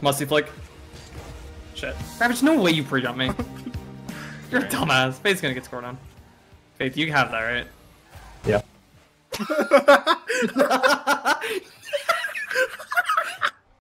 Musty flick. Shit. Ravage, no way you pre-jump me. You're a dumbass. Faith's gonna get scored on. Faith, you have that, right? Yeah.